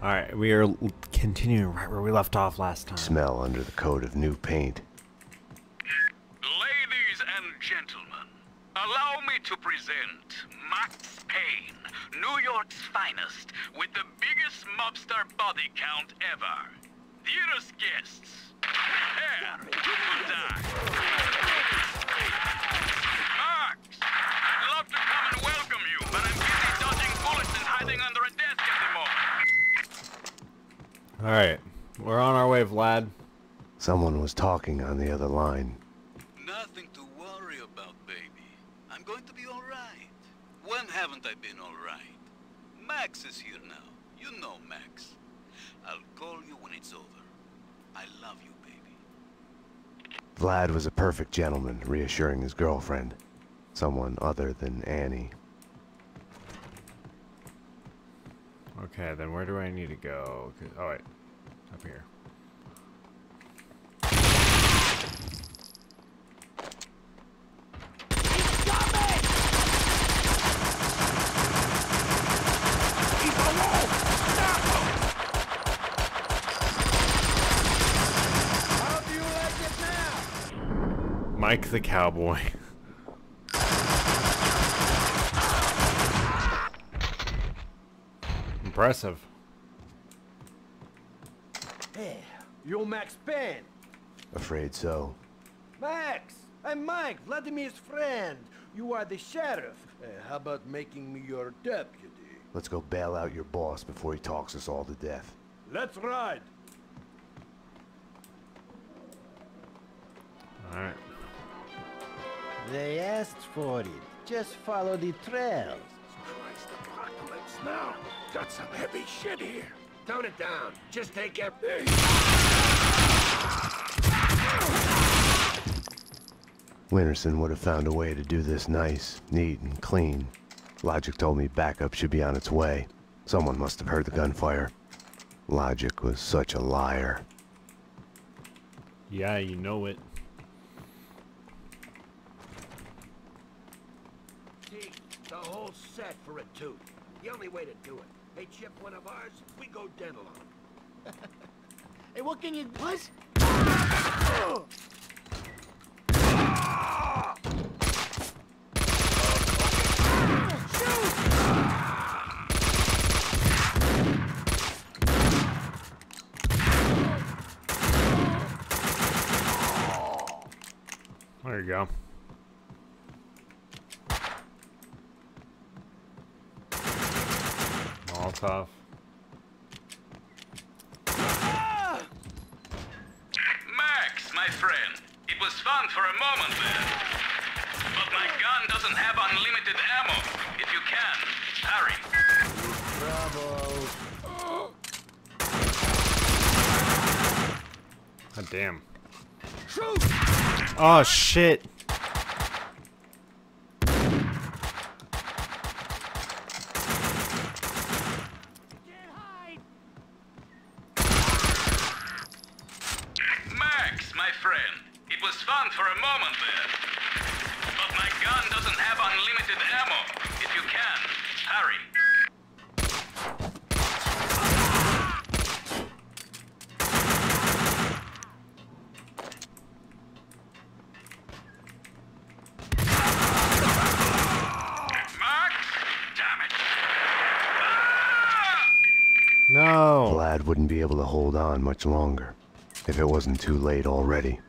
Alright, we are continuing right where we left off last time. Smell under the coat of new paint. Ladies and gentlemen, allow me to present Max Payne, New York's finest, with the biggest mobster body count ever. Dearest guests, prepare to die. Max, I'd love to come and welcome you, but I'm busy dodging bullets and hiding under a desk at the moment. Alright, we're on our way, Vlad. Someone was talking on the other line. Nothing to worry about, baby. I'm going to be all right. When haven't I been all right? Max is here now. You know Max. I'll call you when it's over. I love you, baby. Vlad was a perfect gentleman, reassuring his girlfriend. Someone other than Annie. Okay, then where do I need to go? Oh, wait. Up here. Mike the Cowboy. Impressive. Hey, you're Max Payne. Afraid so. Max, I'm Mike, Vladimir's friend. You are the sheriff. Uh, how about making me your deputy? Let's go bail out your boss before he talks us all to death. Let's ride. Alright. They asked for it. Just follow the trails. Christ, now. Got some heavy shit here. Tone it down. Just take everything. Winterson would have found a way to do this nice, neat, and clean. Logic told me backup should be on its way. Someone must have heard the gunfire. Logic was such a liar. Yeah, you know it. See, the whole set for a tooth. The only way to do it. They chip one of ours, we go dental on 'em. Hey, what can you... What? There you go. Molotov. Max, my friend, it was fun for a moment there. But my gun doesn't have unlimited ammo. If you can, hurry. God ah, damn. Oh shit. Wouldn't be able to hold on much longer, if it wasn't too late already.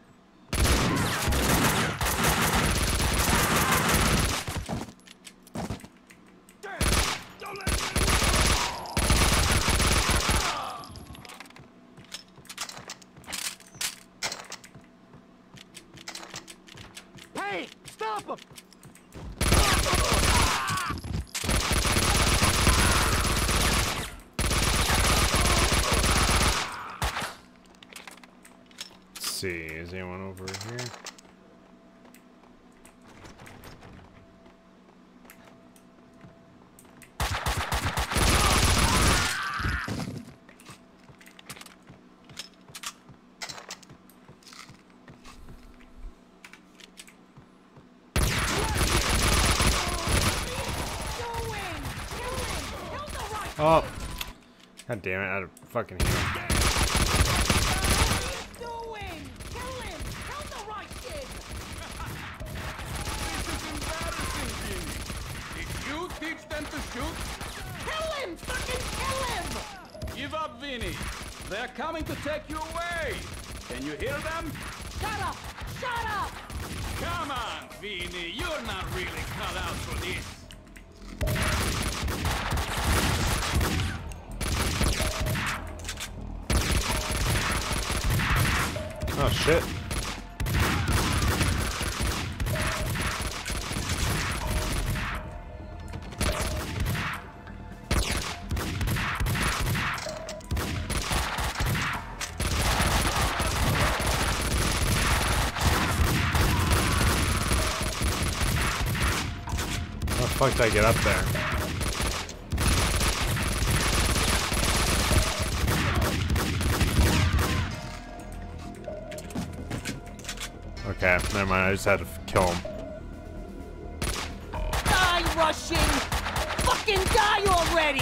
Oh. God damn it, I had a fucking heal. doing? Kill him! Kill the Russian! Did you teach them to shoot? Kill him! Fucking kill him! Give up, Vinnie. They're coming to take you away. Can you hear them? Shut up! Shut up! Come on, Vinnie. You're not really cut out for this. Oh shit. Fuck did I get up there? Never mind. I just had to kill him. Die, Russian! Fucking die already!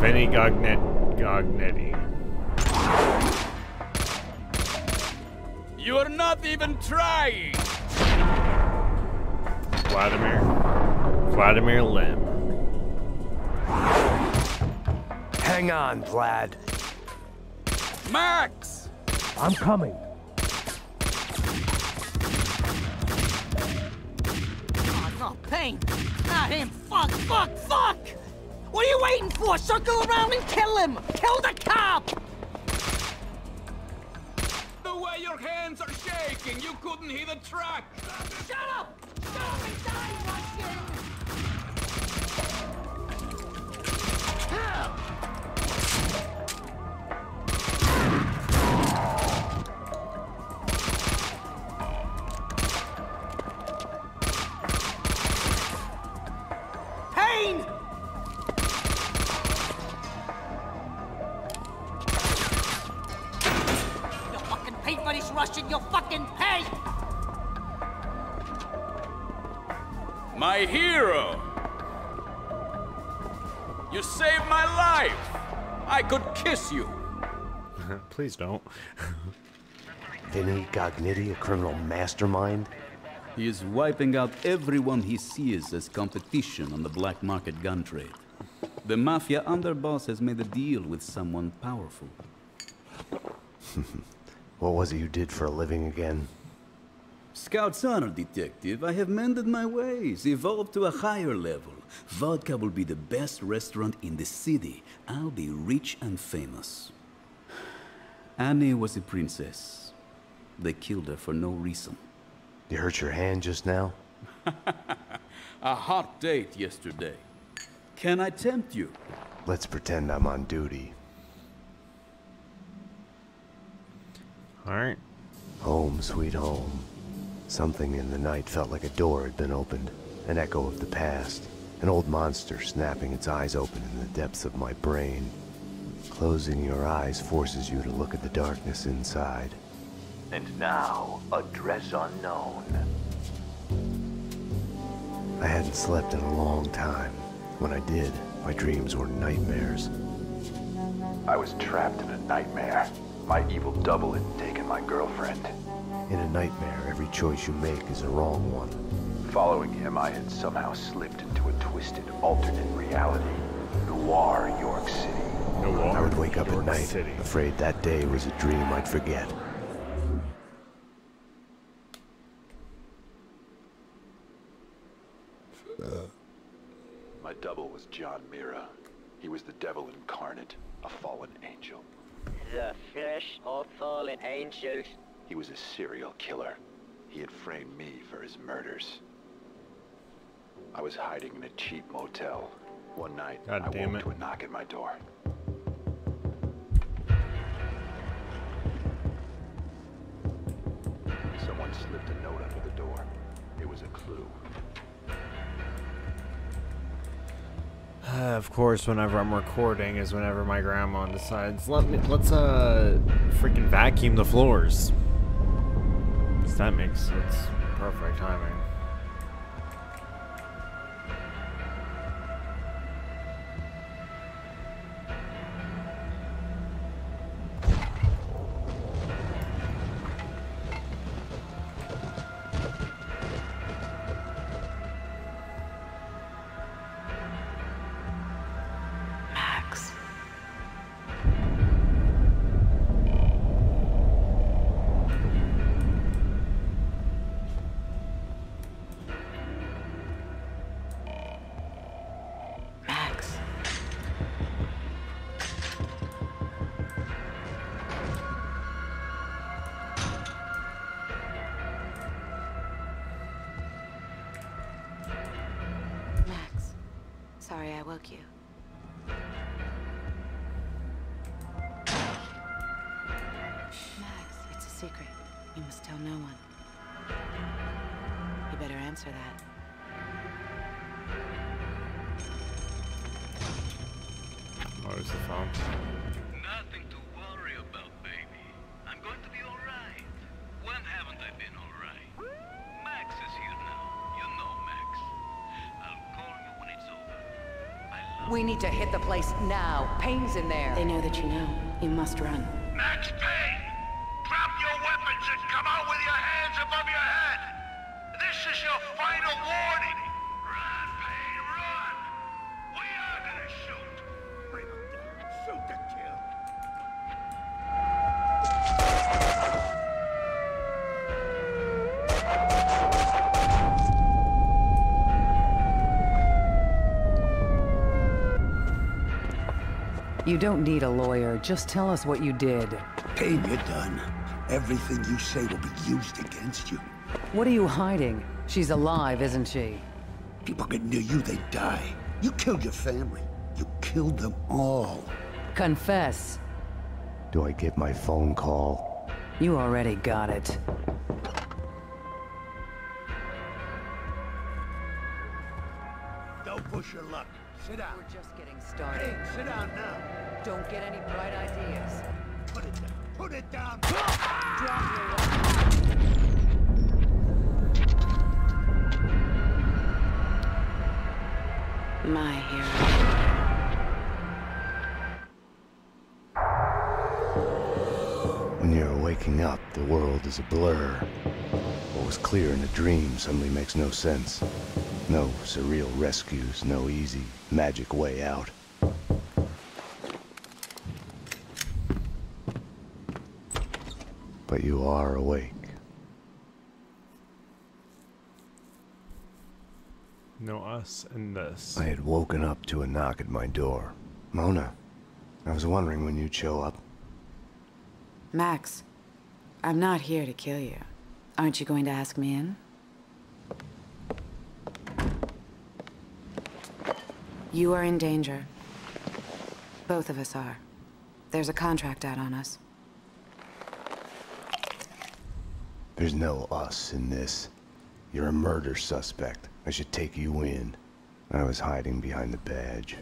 Vinnie Gognet Gognitti. You're not even trying. Vladimir. Vladimir Lem. Hang on, Vlad. Max! I'm coming. Oh, no, Payne! Not him! Fuck, fuck, fuck! What are you waiting for? Circle around and kill him! Kill the cop! The way your hands are shaking, you couldn't hit a truck. Shut up! Shut up and die, Russian! Payne! I could kiss you! Please don't. Vinnie Gognitti, a criminal mastermind? He is wiping out everyone he sees as competition on the black market gun trade. The mafia underboss has made a deal with someone powerful. What was it you did for a living again? Scout's honor, detective. I have mended my ways, evolved to a higher level. Vodka will be the best restaurant in the city. I'll be rich and famous. Annie was a princess. They killed her for no reason. You hurt your hand just now? A hot date yesterday. Can I tempt you? Let's pretend I'm on duty. Alright. Home, sweet home. Something in the night felt like a door had been opened, an echo of the past, an old monster snapping its eyes open in the depths of my brain. Closing your eyes forces you to look at the darkness inside. And now, address unknown. I hadn't slept in a long time. When I did, my dreams were nightmares. I was trapped in a nightmare. My evil double had taken my girlfriend. In a nightmare, every choice you make is a wrong one. Following him, I had somehow slipped into a twisted alternate reality. Noir, York City. I would wake up at York night, City. afraid that day was a dream I'd forget. My double was John Mirra. He was the devil incarnate, a fallen angel. The flesh of fallen angels. He was a serial killer. He had framed me for his murders. I was hiding in a cheap motel. One night, God I damn woke it. to a knock at my door. Someone slipped a note under the door. It was a clue. of course, whenever I'm recording is whenever my grandma decides let me let's uh freaking vacuum the floors. 'Cause that makes it's perfect timing. Sorry I woke you. We need to hit the place now. Payne's in there. They know that you know. You must run. Max Payne! Don't need a lawyer. Just tell us what you did. Payne, you're done. Everything you say will be used against you. What are you hiding? She's alive, isn't she? People get near you, they die. You killed your family. You killed them all. Confess. Do I get my phone call? You already got it. Don't push your luck. Sit down. We're just getting started. Payne, sit down now. Don't get any bright ideas. Put it down. Put it down. Drop your weapon. My hero. When you're waking up, the world is a blur. What was clear in a dream suddenly makes no sense. No surreal rescues, no easy, magic way out. But you are awake. No us and this. I had woken up to a knock at my door. Mona, I was wondering when you'd show up. Max, I'm not here to kill you. Aren't you going to ask me in? You are in danger. Both of us are. There's a contract out on us. There's no us in this. You're a murder suspect. I should take you in. I was hiding behind the badge.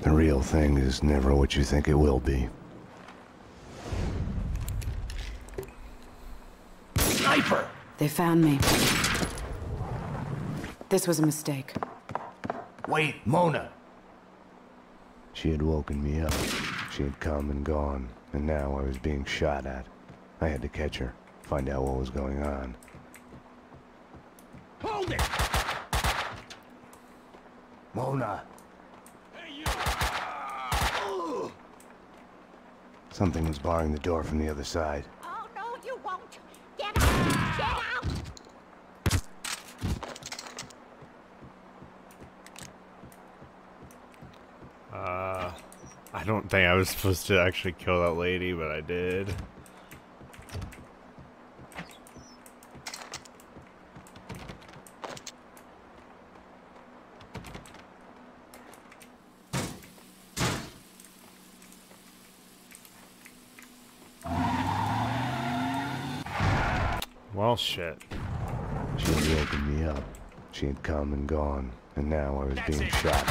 The real thing is never what you think it will be. Sniper! They found me. This was a mistake. Wait, Mona. She had woken me up. She had come and gone, and now I was being shot at. I had to catch her, find out what was going on. Hold it! Mona! Hey, you! Something was barring the door from the other side. Oh, no, you won't. Get out! Get out! Uh, I don't think I was supposed to actually kill that lady, but I did. Well, shit. She had woken me up. She had come and gone, and now I was being shot.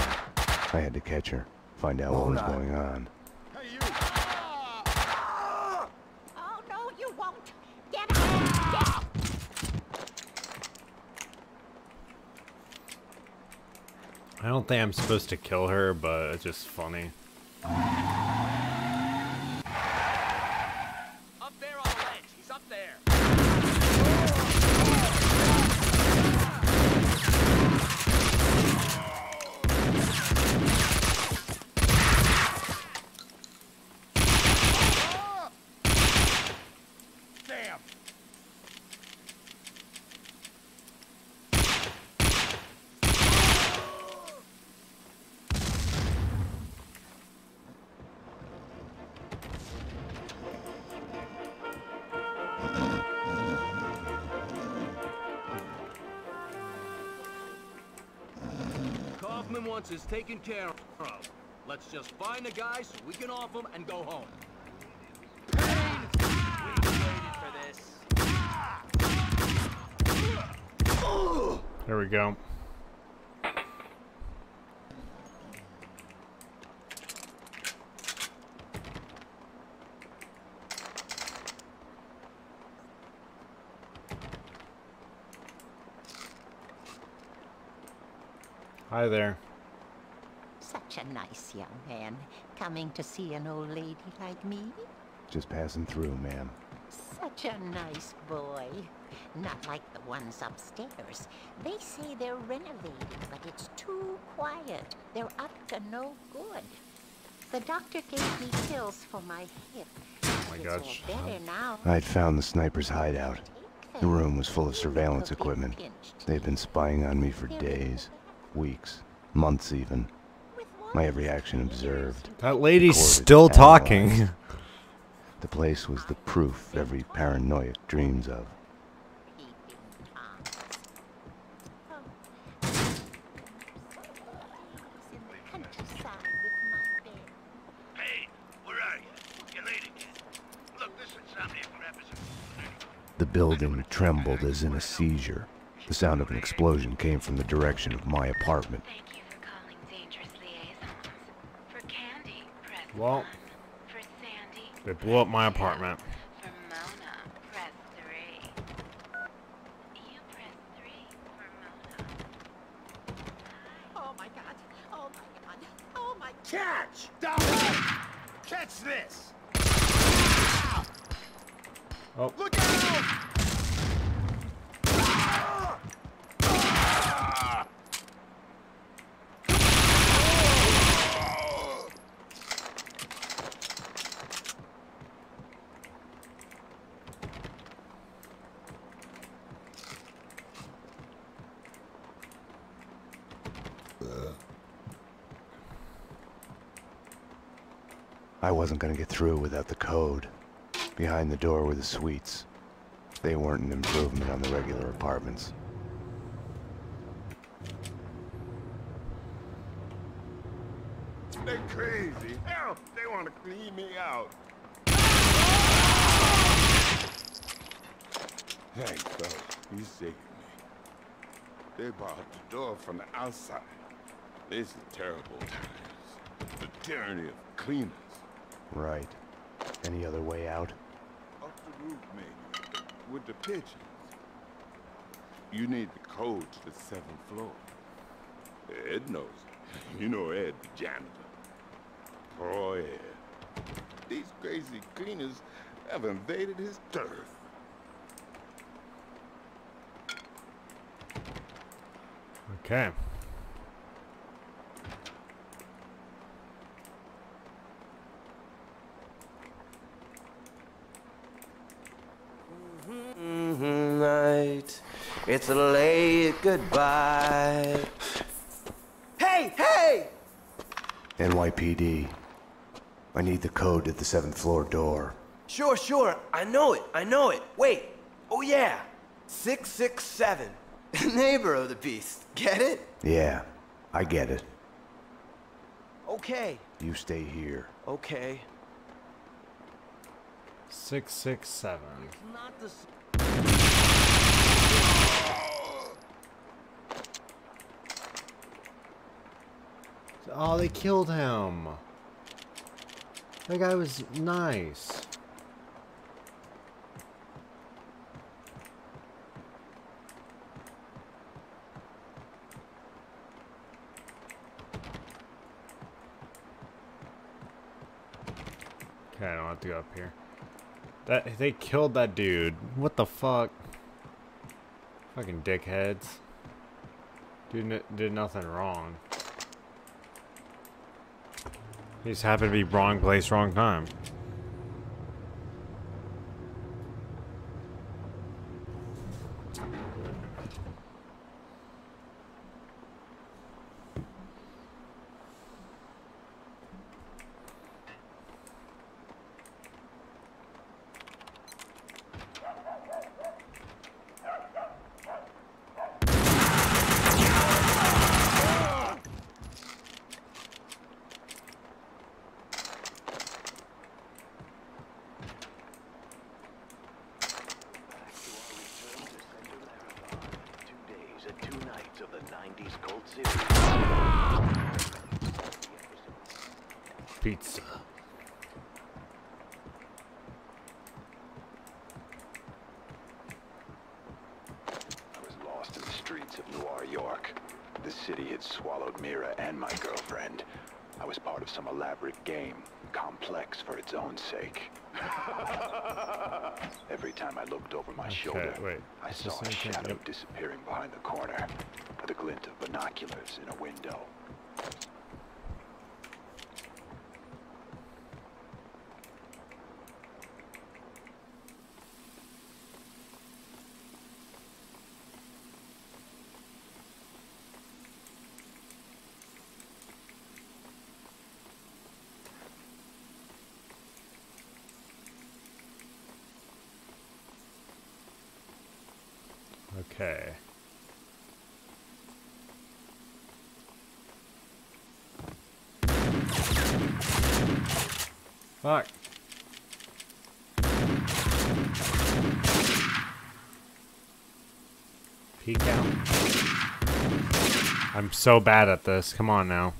I had to catch her, find out what was going on. Hey, you! Oh, no, you won't. Get out! I don't think I'm supposed to kill her, but it's just funny. Wants is taken care of. Let's just find the guy so we can off him and go home. There we go. Hi there. Such a nice young man, coming to see an old lady like me. Just passing through, ma'am. Such a nice boy. Not like the ones upstairs. They say they're renovating, but it's too quiet. They're up to no good. The doctor gave me pills for my hip. Oh my gosh. Um, now. I'd found the sniper's hideout. The room was full of surveillance equipment. They'd been spying on me for days, weeks, months even. My every action observed. That lady's still talking. analyzed. The place was the proof every paranoiac dreams of. Hey, where are you? You late again. Look, this insomnia crap is The building trembled as in a seizure. The sound of an explosion came from the direction of my apartment. Well, they blew up my apartment. Oh my god. Oh my god. Oh my Catch! Down! Catch this! Oh. Look out! I wasn't gonna get through without the code. Behind the door were the suites. They weren't an improvement on the regular apartments. They're crazy. Hell, they want to clean me out. Thanks, though. You saved me. They barred the door from the outside. This is terrible times. The tyranny of cleaners. Right. Any other way out? Off the roof, maybe. With the pigeons. You need the code to the seventh floor. Ed knows. You know Ed, the janitor. Oh, yeah. These crazy cleaners have invaded his turf. Okay. It's a late goodbye. Hey, hey! NYPD. I need the code to the seventh floor door. Sure, sure. I know it. I know it. Wait. Oh, yeah. 667. Neighbor of the beast. Get it? Yeah, I get it. Okay. You stay here. Okay. 667. Oh, they killed him. That guy was nice. Okay, I don't have to go up here. That they killed that dude. What the fuck? Fucking dickheads. Dude did nothing wrong. He just happened to be wrong place, wrong time. Of some elaborate game, complex for its own sake. Every time I looked over my Okay, shoulder, wait. I saw a shadow yep. disappearing behind the corner, with a glint of binoculars in a window. Okay. Fuck. Peek out. I'm so bad at this. Come on now.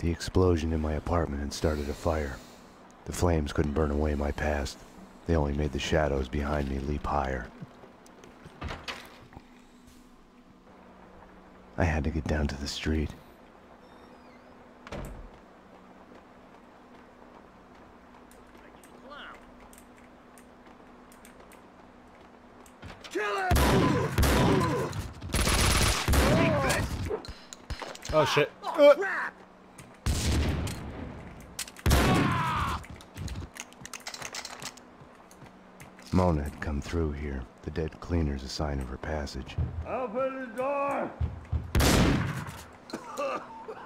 The explosion in my apartment had started a fire. The flames couldn't burn away my past. They only made the shadows behind me leap higher. I had to get down to the street. Oh shit. Oh, crap! Mona had come through here. The dead cleaner's a sign of her passage. Open the door!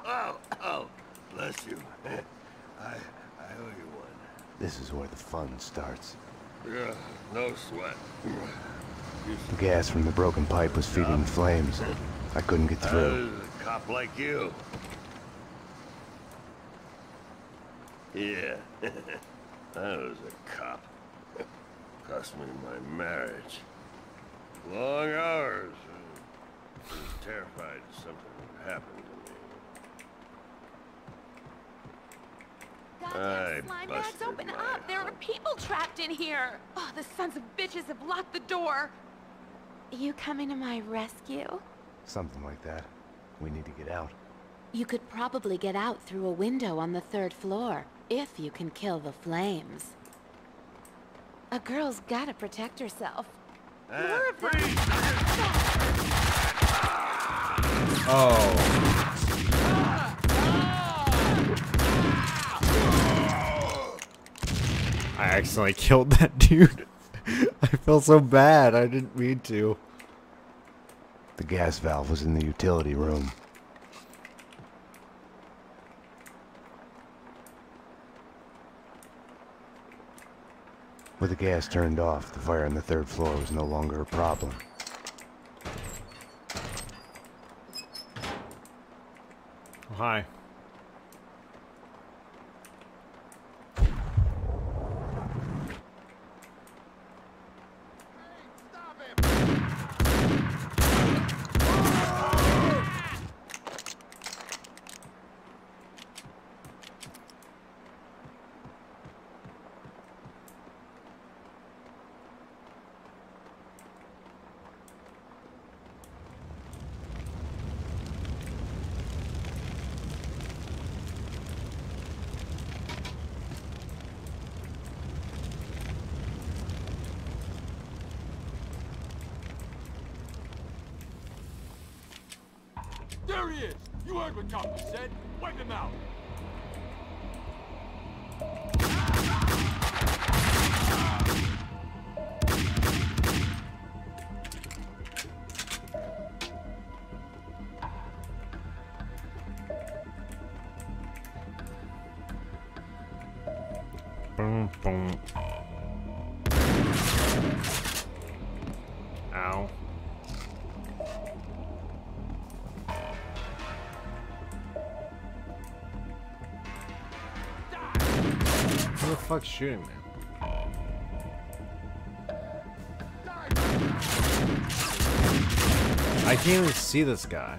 oh, oh, bless you. I, I owe you one. This is where the fun starts. Yeah, no sweat. The gas from the broken pipe was feeding the flames. I couldn't get through. was a cop like you. Yeah, I was a cop. Cost me my marriage. Long hours. I was terrified something would happen to me. I Slime bags, busted open my up! There are people trapped in here! Oh, the sons of bitches have locked the door! You coming to my rescue? Something like that. We need to get out. You could probably get out through a window on the third floor, if you can kill the flames. A girl's gotta protect herself. More! Oh. I accidentally killed that dude. I feel so bad. I didn't mean to. The gas valve was in the utility room. With the gas turned off, the fire on the third floor was no longer a problem. Oh, hi. There he is! You heard what Copper said! Wipe him out! Fuck's shooting me? I can't even see this guy.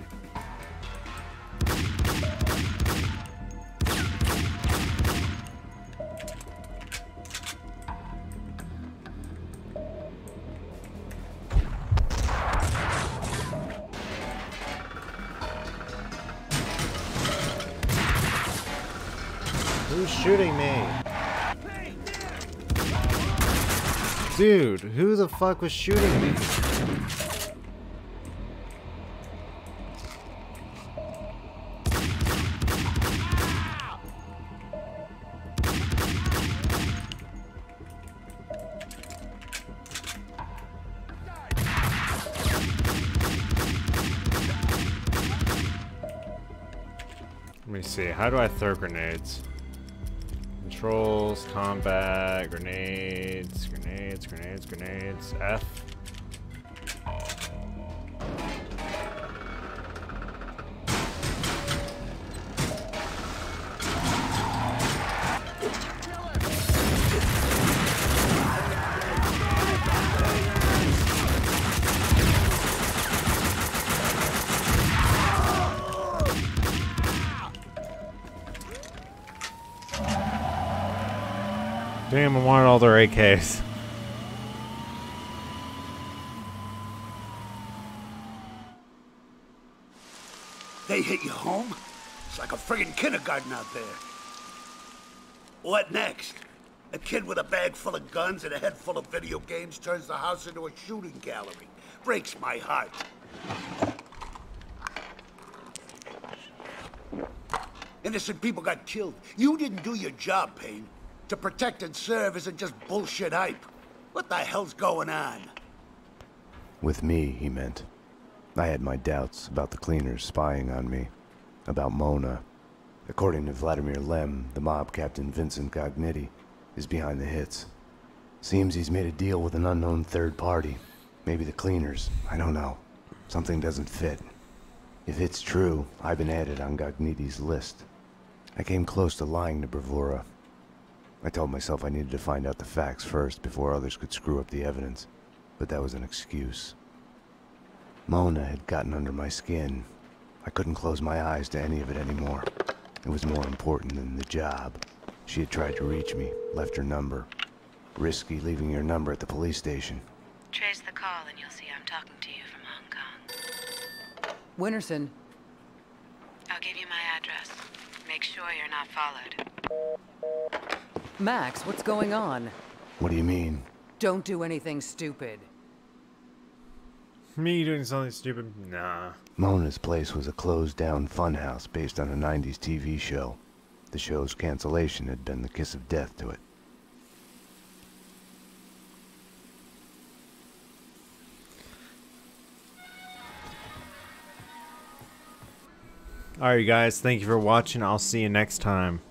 Who's shooting me? Dude, who the fuck was shooting me? Let me see. How do I throw grenades? Controls, combat, grenades, grenades, grenades, grenades. F. Damn, I wanted all their AKs. Hit you home? It's like a friggin' kindergarten out there. What next? A kid with a bag full of guns and a head full of video games turns the house into a shooting gallery. Breaks my heart. Innocent people got killed. You didn't do your job, Payne. To protect and serve isn't just bullshit hype. What the hell's going on? With me, he meant. I had my doubts about the cleaners spying on me. About Mona. According to Vladimir Lem, the mob captain Vincent Gognitti is behind the hits. Seems he's made a deal with an unknown third party. Maybe the cleaners. I don't know. Something doesn't fit. If it's true, I've been added on Gognitti's list. I came close to lying to Bravura. I told myself I needed to find out the facts first before others could screw up the evidence, but that was an excuse. Mona had gotten under my skin. I couldn't close my eyes to any of it anymore. It was more important than the job. She had tried to reach me, left her number. Risky leaving your number at the police station. Trace the call and you'll see I'm talking to you from Hong Kong. Winterson, I'll give you my address. Make sure you're not followed. Max, what's going on? What do you mean? Don't do anything stupid. Me doing something stupid? Nah. Mona's place was a closed-down funhouse based on a 90s TV show. The show's cancellation had been the kiss of death to it. Alright, guys. Thank you for watching. I'll see you next time.